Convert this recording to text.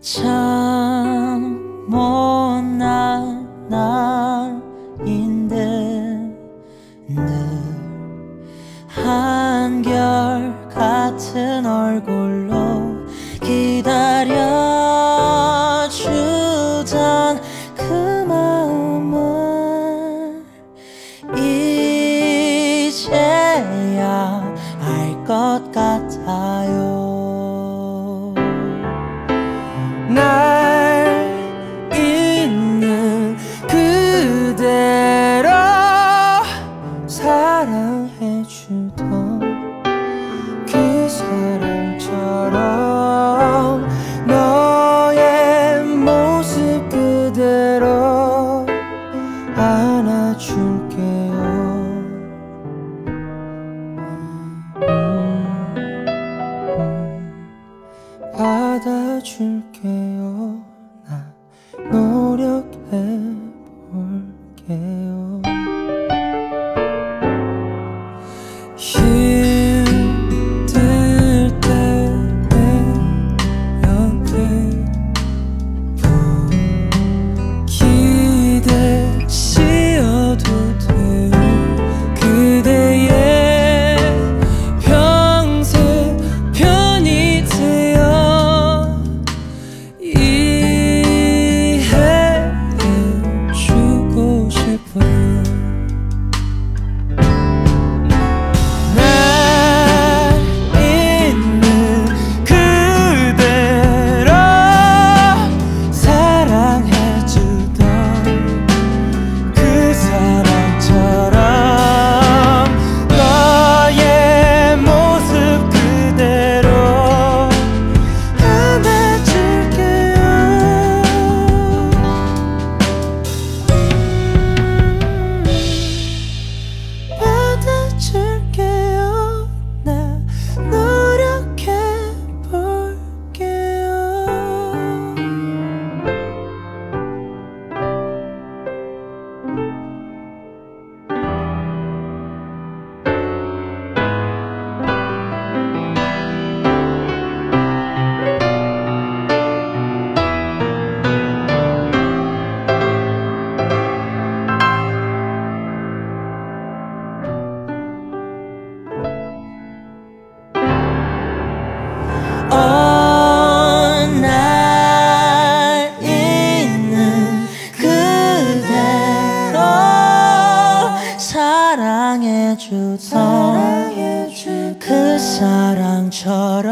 참 못난 나인데 늘 한결 같은 얼굴 날 있는 그대로 사랑해주던 그 사랑처럼 너의 모습 그대로 안아줄게요 받아줄게요 사랑해줄 그 사랑처럼.